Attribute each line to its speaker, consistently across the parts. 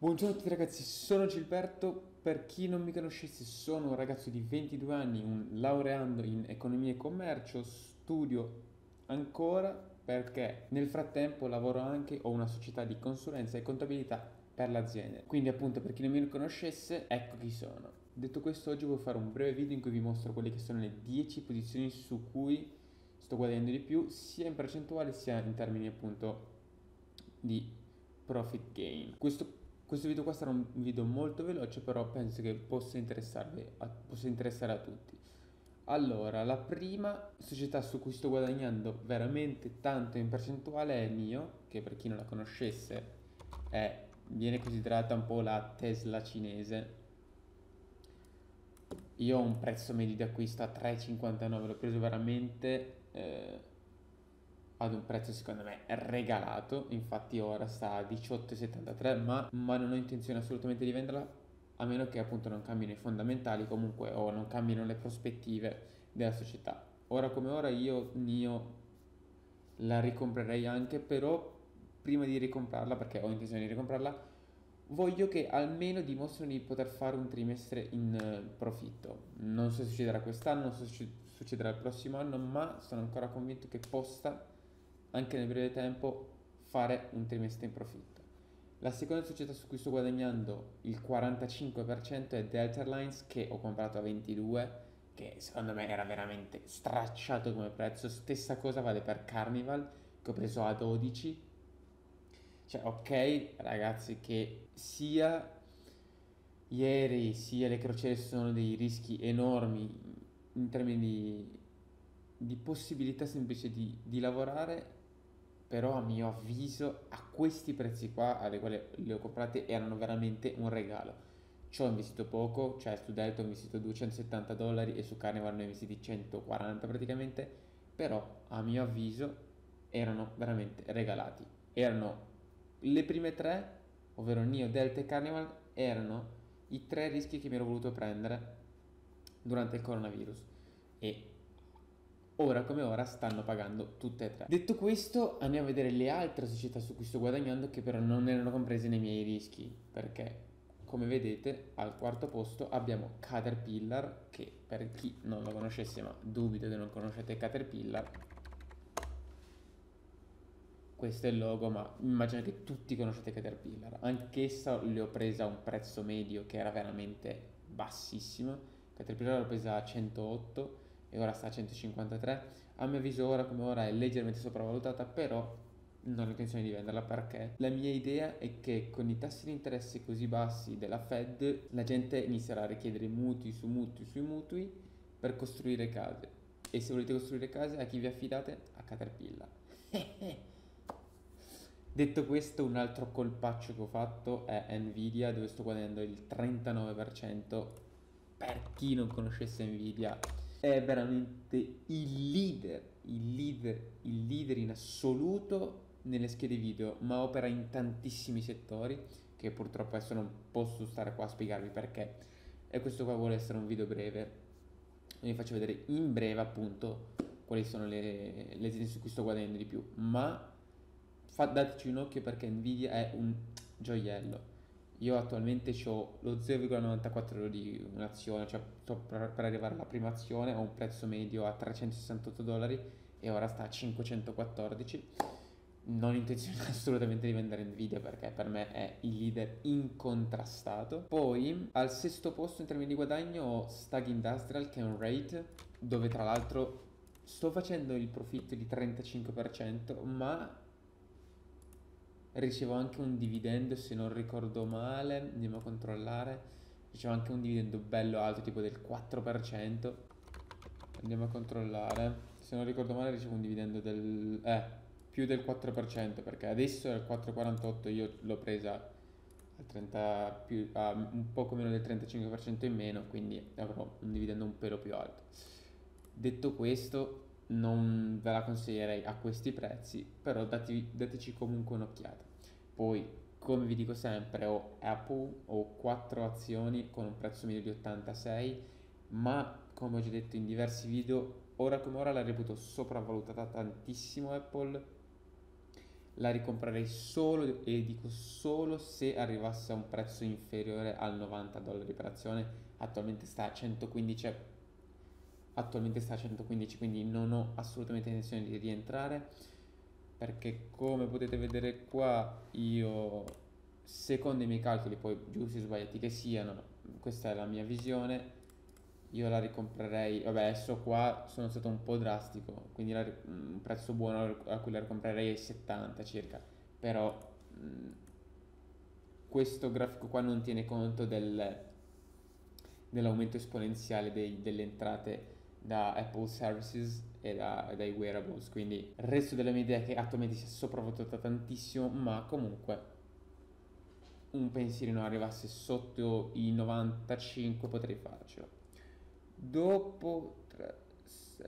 Speaker 1: Buongiorno a tutti ragazzi, sono Gilberto, per chi non mi conoscesse sono un ragazzo di 22 anni, un laureando in economia e commercio, studio ancora perché nel frattempo lavoro anche, ho una società di consulenza e contabilità per l'azienda. Quindi appunto per chi non mi conoscesse, ecco chi sono. Detto questo oggi voglio fare un breve video in cui vi mostro quelle che sono le 10 posizioni su cui sto guadagnando di più, sia in percentuale sia in termini appunto di profit gain. Questo questo video qua sarà un video molto veloce, però penso che possa a, possa interessare a tutti. Allora, la prima società su cui sto guadagnando veramente tanto in percentuale è Mio, che per chi non la conoscesse è, viene considerata un po' la Tesla cinese. Io ho un prezzo medio di acquisto a 3,59, l'ho preso veramente... Eh, ad un prezzo secondo me regalato, infatti ora sta a 18,73 ma, ma non ho intenzione assolutamente di venderla a meno che appunto non cambino i fondamentali comunque o non cambino le prospettive della società. Ora come ora io Nio la ricomprerei anche, però prima di ricomprarla, perché ho intenzione di ricomprarla, voglio che almeno dimostrino di poter fare un trimestre in uh, profitto. Non so se succederà quest'anno, non so se succederà il prossimo anno, ma sono ancora convinto che possa anche nel breve tempo fare un trimestre in profitto. La seconda società su cui sto guadagnando il 45% è Delta Airlines che ho comprato a 22 che secondo me era veramente stracciato come prezzo. Stessa cosa vale per Carnival che ho preso a 12. Cioè, ok, ragazzi, che sia ieri sia le crociere sono dei rischi enormi in termini di, di possibilità semplice di, di lavorare però a mio avviso a questi prezzi qua alle quali le ho comprate erano veramente un regalo. Ci ho investito poco cioè su Delta ho investito 270 dollari e su Carnival ne ho investiti 140 praticamente. Però a mio avviso erano veramente regalati. Erano le prime tre ovvero Nio, Delta e Carnival erano i tre rischi che mi ero voluto prendere durante il coronavirus. E ora come ora stanno pagando tutte e tre. Detto questo, andiamo a vedere le altre società su cui sto guadagnando che però non erano comprese nei miei rischi, perché come vedete al quarto posto abbiamo Caterpillar, che per chi non lo conoscesse, ma dubito che non conoscete Caterpillar, questo è il logo, ma immagino che tutti conoscete Caterpillar. Anch'essa le ho presa a un prezzo medio che era veramente bassissimo. Caterpillar l'ho presa a 108 e ora sta a 153. A mio avviso ora come ora è leggermente sopravvalutata, però non ho intenzione di venderla perché la mia idea è che con i tassi di interesse così bassi della Fed la gente inizierà a richiedere mutui su mutui sui mutui per costruire case. E se volete costruire case, a chi vi affidate? A Caterpillar. Detto questo, un altro colpaccio che ho fatto è Nvidia, dove sto guadagnando il 39%. Per chi non conoscesse Nvidia, è veramente il leader, il leader, il leader in assoluto nelle schede video, ma opera in tantissimi settori che purtroppo adesso non posso stare qua a spiegarvi perché. E questo qua vuole essere un video breve. Vi faccio vedere in breve appunto quali sono le, le aziende su cui sto guadagnando di più, ma fa, dateci un occhio perché Nvidia è un gioiello io attualmente ho lo 0,94 euro di un'azione, cioè per, per, arrivare alla prima azione, ho un prezzo medio a 368 dollari e ora sta a 514. Non intenzione assolutamente di vendere Nvidia perché per me è il leader incontrastato. Poi al sesto posto in termini di guadagno ho Stag Industrial che è un rate dove tra l'altro sto facendo il profitto di 35% ma ricevo anche un dividendo se non ricordo male, andiamo a controllare, ricevo anche un dividendo bello alto tipo del 4%, andiamo a controllare, se non ricordo male ricevo un dividendo del... eh, più del 4% perché adesso è il 4,48 io l'ho presa al 30 più, a un poco meno del 35% in meno quindi avrò un dividendo un pelo più alto. Detto questo non ve la consiglierei a questi prezzi, però dati, dateci comunque un'occhiata. Poi, come vi dico sempre, ho Apple, ho 4 azioni con un prezzo medio di 86, ma come ho già detto in diversi video, ora come ora la reputo sopravvalutata tantissimo Apple. la ricomprerei solo e dico solo se arrivasse a un prezzo inferiore al 90 dollari per azione attualmente sta a 115 attualmente sta a 115 quindi non ho assolutamente intenzione di rientrare perché come potete vedere qua io secondo i miei calcoli poi giusti o sbagliati che siano questa è la mia visione io la ricomprerei vabbè adesso qua sono stato un po' drastico quindi la, un prezzo buono a cui la ricomprerei è 70 circa però questo grafico qua non tiene conto del, dell'aumento esponenziale dei, delle entrate da Apple Services e da, dai wearables, quindi il resto della mia idea è che attualmente sia sopravvalutata tantissimo, ma comunque un pensierino arrivasse sotto i 95 potrei farcelo. Dopo 3, 6,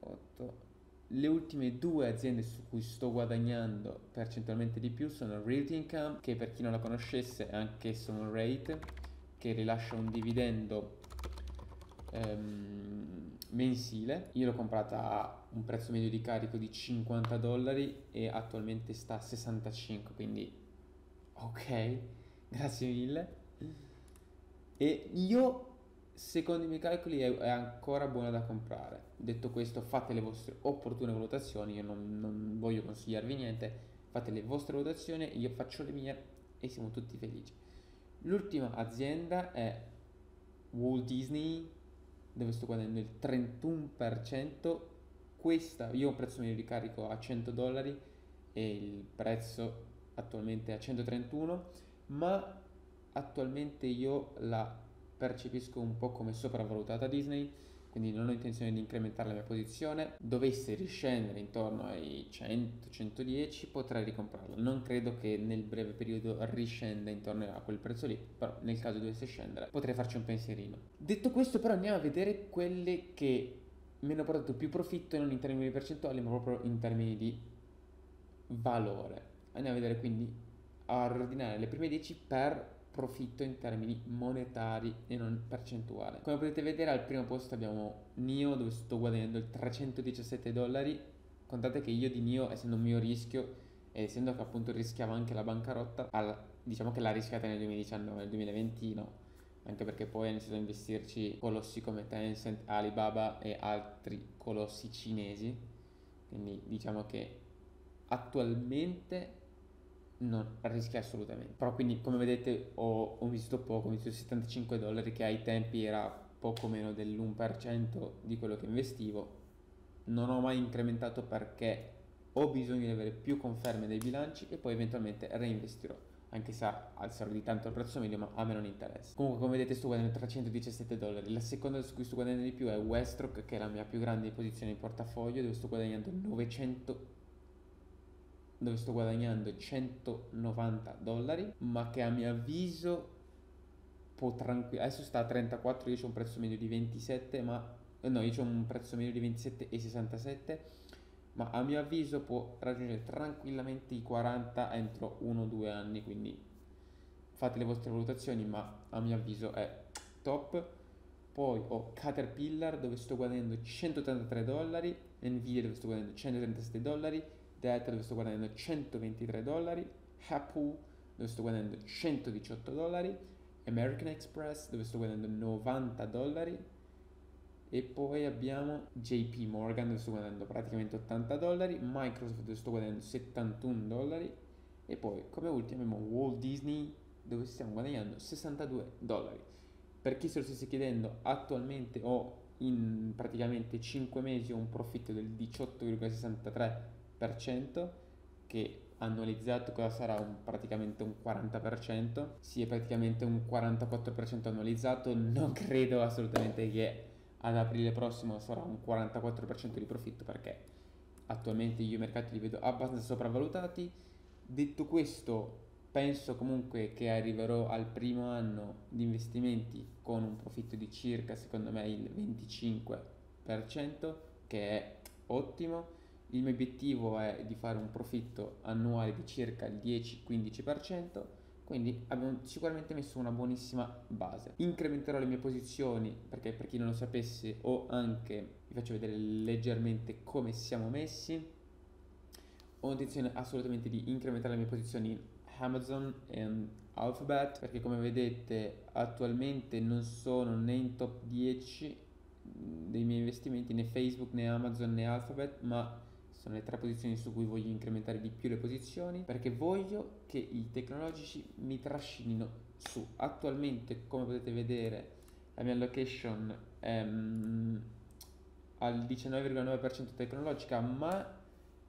Speaker 1: 8, le ultime due aziende su cui sto guadagnando percentualmente di più sono Realty Income, che per chi non la conoscesse è anch'esso un rate, che rilascia un dividendo ehm, mensile. Io l'ho comprata a un prezzo medio di carico di 50 dollari e attualmente sta a 65, quindi ok, grazie mille. E io, secondo i miei calcoli, è, è ancora buona da comprare. Detto questo, fate le vostre opportune valutazioni, io non, non voglio consigliarvi niente, fate le vostre valutazioni, io faccio le mie e siamo tutti felici. L'ultima azienda è Walt Disney dove sto guadagnando il 31%. Questa, io ho un prezzo di carico a 100 dollari e il prezzo attualmente è a 131, ma attualmente io la percepisco un po' come sopravvalutata Disney quindi non ho intenzione di incrementare la mia posizione. Dovesse riscendere intorno ai 100-110 potrei ricomprarla. Non credo che nel breve periodo riscenda intorno a quel prezzo lì, però nel caso dovesse scendere potrei farci un pensierino. Detto questo però andiamo a vedere quelle che mi hanno portato più profitto non in termini percentuali ma proprio in termini di valore. Andiamo a vedere quindi a ordinare le prime 10 per profitto in termini monetari e non percentuale. Come potete vedere al primo posto abbiamo NIO dove sto guadagnando il 317 dollari. Contate che io di NIO, essendo un mio rischio e essendo che appunto rischiavo anche la bancarotta, al, diciamo che l'ha rischiata nel 2019, nel 2020 no. Anche perché poi ho iniziato a investirci colossi come Tencent, Alibaba e altri colossi cinesi. Quindi diciamo che attualmente non rischia assolutamente. Però quindi come vedete ho, ho visto poco, ho visto 75 dollari che ai tempi era poco meno dell'1% di quello che investivo. Non ho mai incrementato perché ho bisogno di avere più conferme dei bilanci e poi eventualmente reinvestirò. Anche se alzerò di tanto il prezzo medio, ma a me non interessa. Comunque, come vedete, sto guadagnando 317 dollari. La seconda su cui sto guadagnando di più è Westrock, che è la mia più grande posizione in portafoglio, dove sto guadagnando 900 dove sto guadagnando 190 dollari, ma che a mio avviso può tranquillamente... Adesso sta a 34, io ho un prezzo medio di 27, ma... Eh, no, io ho un prezzo medio di 27,67, ma a mio avviso può raggiungere tranquillamente i 40 entro 1-2 anni, quindi fate le vostre valutazioni, ma a mio avviso è top. Poi ho Caterpillar dove sto guadagnando 183 dollari, Nvidia dove sto guadagnando 137 dollari, Delta dove sto guadagnando 123 dollari, Apple dove sto guadagnando 118 dollari, American Express dove sto guadagnando 90 dollari e poi abbiamo JP Morgan dove sto guadagnando praticamente 80 dollari, Microsoft dove sto guadagnando 71 dollari e poi come ultimo abbiamo Walt Disney dove stiamo guadagnando 62 dollari. Per chi se lo stesse chiedendo, attualmente ho in praticamente 5 mesi un profitto del 18,63 che annualizzato cosa sarà? Un, praticamente un 40%, sì è praticamente un 44% annualizzato, non credo assolutamente che ad aprile prossimo sarà un 44% di profitto perché attualmente io i mercati li vedo abbastanza sopravvalutati. Detto questo, penso comunque che arriverò al primo anno di investimenti con un profitto di circa, secondo me, il 25%, che è ottimo il mio obiettivo è di fare un profitto annuale di circa il 10-15%, quindi abbiamo sicuramente messo una buonissima base. Incrementerò le mie posizioni perché per chi non lo sapesse ho anche, vi faccio vedere leggermente come siamo messi. ho intenzione assolutamente di incrementare le mie posizioni in Amazon e Alphabet perché come vedete attualmente non sono né in top 10 dei miei investimenti né Facebook né Amazon né Alphabet ma sono le tre posizioni su cui voglio incrementare di più le posizioni perché voglio che i tecnologici mi trascinino su. Attualmente come potete vedere la mia allocation è mm, al 19,9% tecnologica ma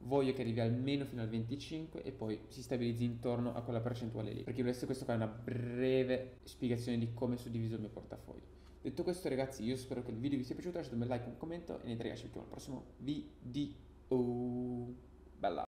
Speaker 1: voglio che arrivi almeno fino al 25 e poi si stabilizzi intorno a quella percentuale lì. Perché questo qua è una breve spiegazione di come suddiviso il mio portafoglio. Detto questo ragazzi io spero che il video vi sia piaciuto lasciate un bel like un commento e niente ragazzi ci vediamo al prossimo video Ou. Bela.